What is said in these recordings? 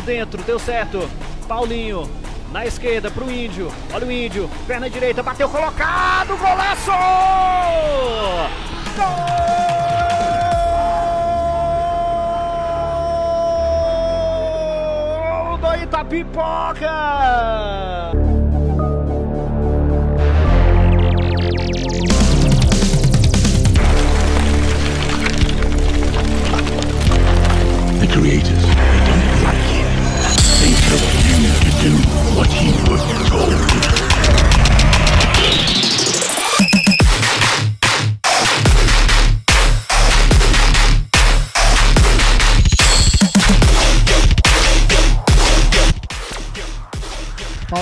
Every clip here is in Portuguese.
dentro, deu certo. Paulinho, na esquerda pro Índio. Olha o Índio, perna direita, bateu colocado, golaço! Gol do Itapipoca!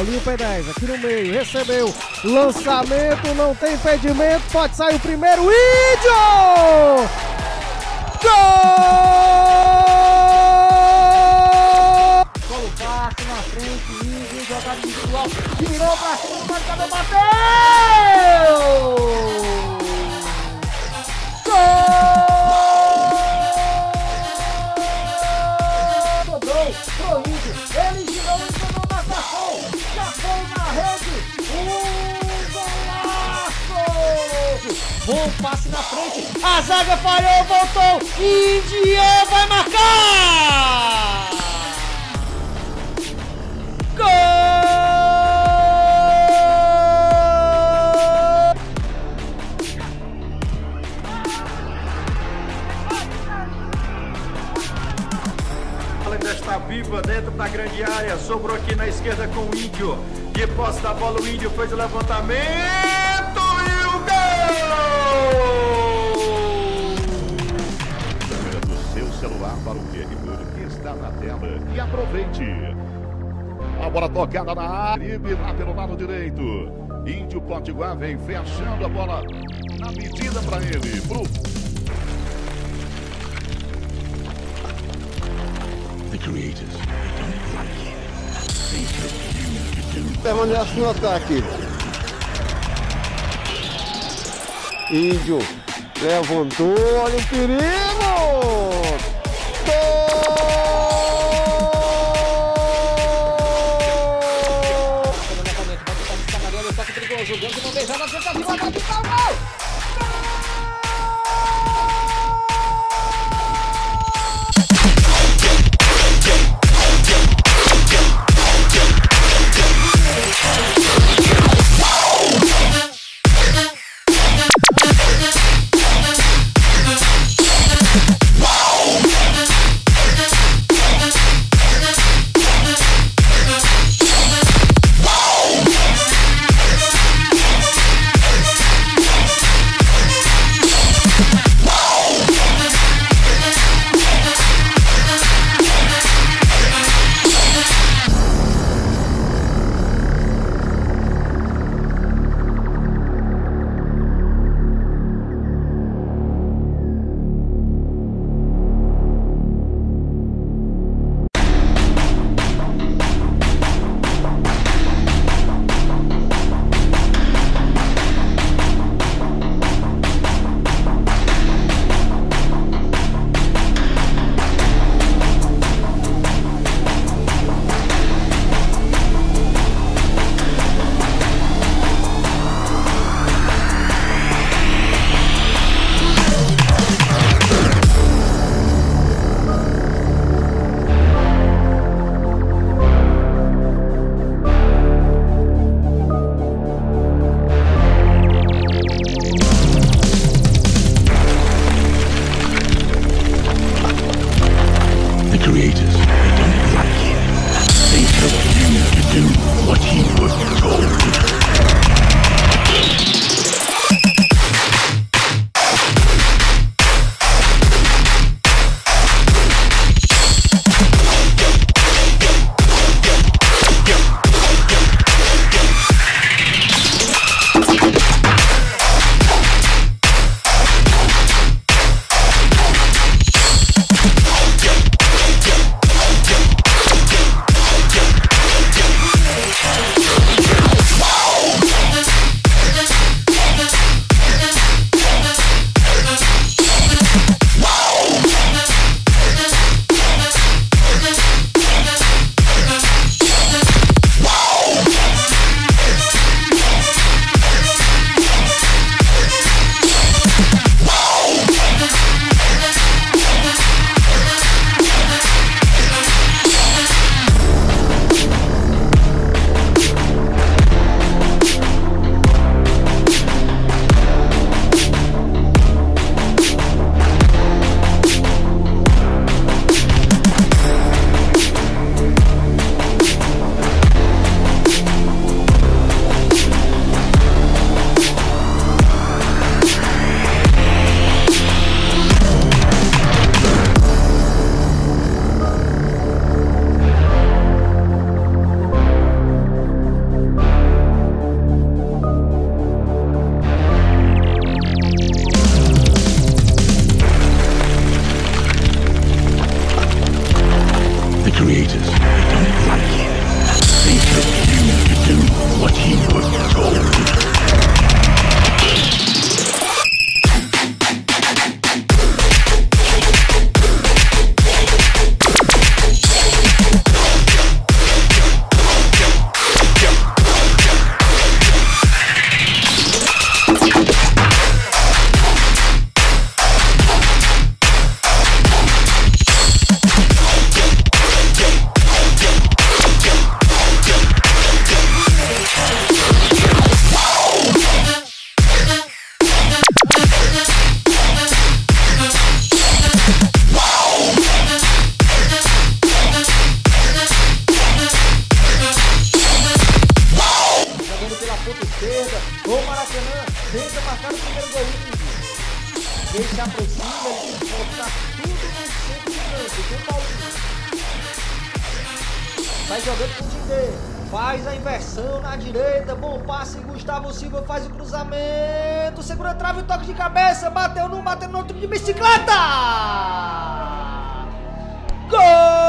Paulinho P10 aqui no meio, recebeu. Lançamento, não tem impedimento, pode sair o primeiro. Índio! Gol! Gol passe na frente, Índio, jogada individual. Virou pra cima, o marcador bateu! Bom passe na frente, a zaga falhou, voltou, Índia vai marcar! Gol! Ainda está viva dentro da grande área. Sobrou aqui na esquerda com o Índio. De posse da bola, o Índio fez o levantamento que está na tela. E aproveite. A bola tocada na área. Lá pelo lado direito. Índio Potiguar vem fechando a bola na medida para ele. Pro The creators, they don't like Permanece no ataque. Índio levantou, olha o perigo! Gol! Jogando Dindê. Faz a inversão na direita. Bom passe. Gustavo Silva faz o cruzamento. Segura a trave, toque de cabeça. Bateu num, bateu no outro de bicicleta. Gol!